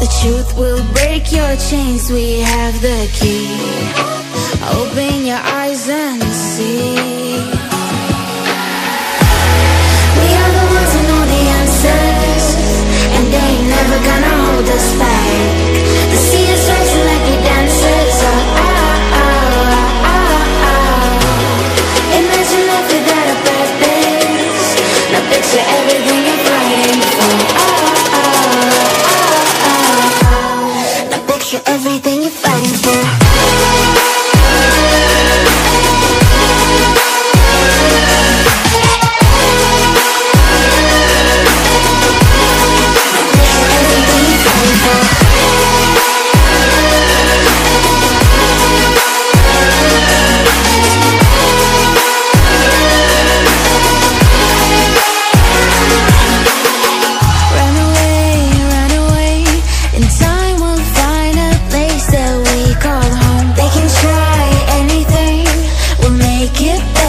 The truth will break your chains. We have the key. Open your eyes and see. get